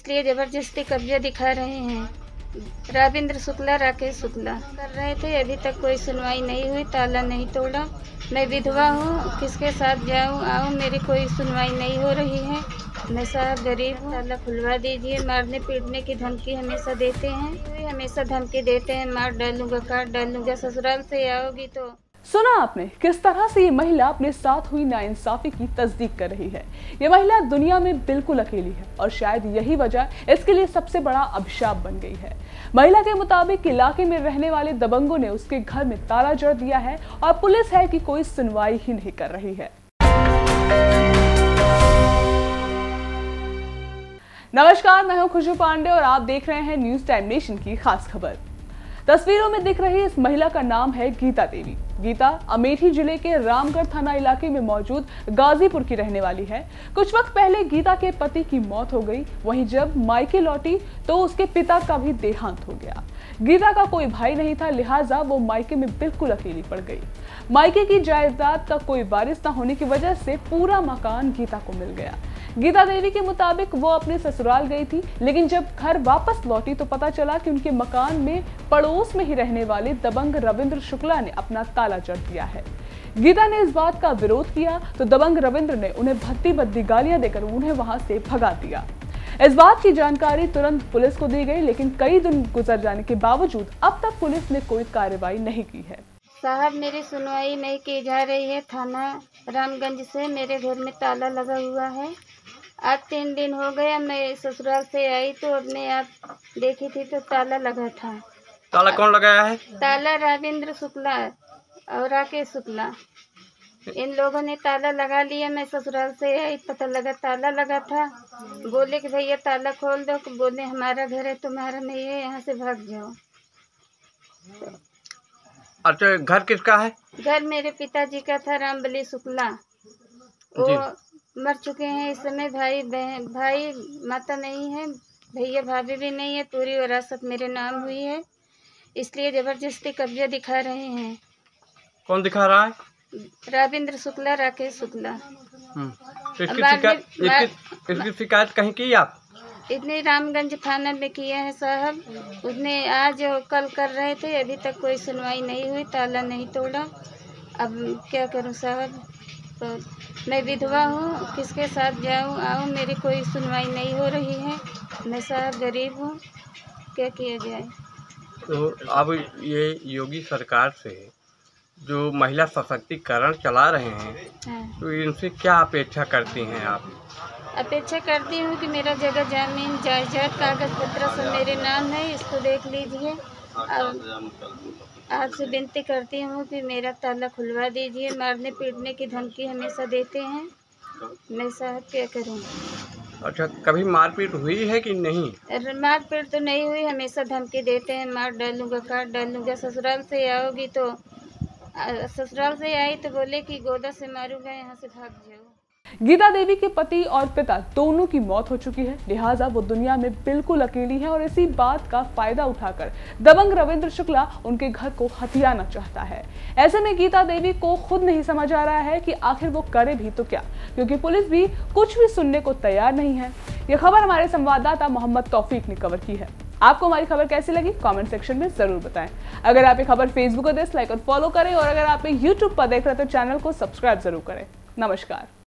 इसलिए ज़बरदस्ती कब्जा दिखा रहे हैं। राविंद्र शुक्ला, राकेश शुक्ला। कर रहे थे, अभी तक कोई सुनवाई नहीं हुई, ताला नहीं तोड़ा। मैं विधवा हूँ, किसके साथ जाऊँ, आऊँ, मेरी कोई सुनवाई नहीं हो रही है। मैं साहब गरीब हूँ, ताला खुलवा दीजिए। मारने पीटने की धमकी हमेशा देते हैं। हमेशा धमकी देते हैं, मार डालूँगा, काट डालूँगा, ससुराल से आओगी तो। सुना आपने किस तरह से ये महिला अपने साथ हुई नाइंसाफी की तस्दीक कर रही है? ये महिला दुनिया में बिल्कुल अकेली है और शायद यही वजह इसके लिए सबसे बड़ा अभिशाप बन गई है। महिला के मुताबिक इलाके में रहने वाले दबंगों ने उसके घर में ताला जड़ दिया है और पुलिस है कि कोई सुनवाई ही नहीं कर रही है। नमस्कार, मैं हूँ खुशबू पांडे और आप देख रहे हैं न्यूज़ टाइम नेशन की खास खबर। तस्वीरों में दिख रही इस महिला का नाम है गीता देवी। गीता अमेठी ज़िले के रामगढ़ थाना इलाके में मौजूद गाजीपुर की रहने वाली है। कुछ वक्त पहले गीता के पति की मौत हो गई। वहीं जब मायके लौटी तो उसके पिता का भी देहांत हो गया। गीता का कोई भाई नहीं था, लिहाजा वो मायके में बिल्कुल अकेली पड़ गई। मायके की जायदाद का कोई वारिस न होने की वजह से पूरा मकान गीता को मिल गया। गीता देवी के मुताबिक वो अपने ससुराल गई थी, लेकिन जब घर वापस लौटी तो पता चला कि उनके मकान में पड़ोस में ही रहने वाले दबंग रविंद्र शुक्ला ने अपना ताला जड़ दिया है। गीता ने इस बात का विरोध किया तो दबंग रविंद्र ने उन्हें भत्ती भत्ती गालियाँ देकर उन्हें वहाँ से भगा दिया। इस बात की जानकारी तुरंत पुलिस को दी गई, लेकिन कई दिन गुजर जाने के बावजूद अब तक पुलिस ने कोई कार्रवाई नहीं की है। साहब, मेरी सुनवाई नहीं की जा रही है। थाना रामगंज से मेरे घर में ताला लगा हुआ है। आज तीन दिन हो गया मैं ससुराल से आई तो अपने आप देखी थी तो ताला लगा था। ताला कौन लगाया है? ताला राविंद्र शुक्ला और राकेश शुक्ला। इन लोगों ने ताला लगा लिया मैं ससुराल से आई पता लगा ताला लगा था। बोले कि भैया ताला खोल दो बोले हमारा घर है तुम्हारा नहीं है यहाँ से भाग जाओ। अच्छा घर किसका है? घर मेरे पिताजी का था रामबली शुक्ला। वो मर चुके हैं। इस समय भाई बहन भाई माता नहीं है भैया भाभी भी नहीं है पूरी विरासत मेरे नाम हुई है। इसलिए ज़बरदस्ती कब्जा दिखा रहे हैं। कौन दिखा रहा है? राविंद्र शुक्ला राकेश शुक्ला। हम्म। इसकी शिकायत इसकी, इसकी शिकायत कहीं की आप? इतने रामगंज थाना में किया है साहब। उसने आज और कल कर रहे थे अभी तक कोई सुनवाई नहीं हुई ताला नहीं तोड़ा। अब क्या करूँ साहब? तो मैं विधवा हूँ किसके साथ जाऊँ आऊँ मेरी कोई सुनवाई नहीं हो रही है। मैं साहब गरीब हूँ क्या किया जाए? तो अब ये योगी सरकार से जो महिला सशक्तिकरण चला रहे हैं हाँ। तो इनसे क्या अपेक्षा करती हैं आप? अपेक्षा करती हूँ कि मेरा जगह ज़मीन जायदाद कागज़ पत्र सब मेरे नाम है इसको देख लीजिए। आपसे विनती करती हूँ कि मेरा ताला खुलवा दीजिए। मारने पीटने की धमकी हमेशा देते हैं। मैं साहब क्या करूँ? अच्छा कभी मारपीट हुई है कि नहीं? अरे मार पीट तो नहीं हुई हमेशा धमकी देते हैं। मार डालूँगा काट डालूँगा। ससुराल से आओगी तो ससुराल से आई तो बोले कि गोदा से मारूँगा यहाँ से भाग जाओ। गीता देवी के पति और पिता दोनों की मौत हो चुकी है। लिहाजा वो दुनिया में बिल्कुल अकेली है और इसी बात का फ़ायदा उठाकर दबंग रविंद्र शुक्ला उनके घर को हथियाना चाहता है। ऐसे में गीता देवी को खुद नहीं समझ आ रहा है कि आखिर वो करे भी तो क्या, क्योंकि पुलिस भी कुछ भी सुनने को तैयार नहीं है। ये खबर हमारे संवाददाता मोहम्मद तौफीक ने कवर की है। आपको हमारी खबर कैसी लगी? कमेंट सेक्शन में ज़रूर बताएँ। अगर आप ये खबर फेसबुक पर लाइक और फॉलो करें और अगर आप यूट्यूब पर देख रहे हैं तो चैनल को सब्सक्राइब ज़रूर करें। नमस्कार।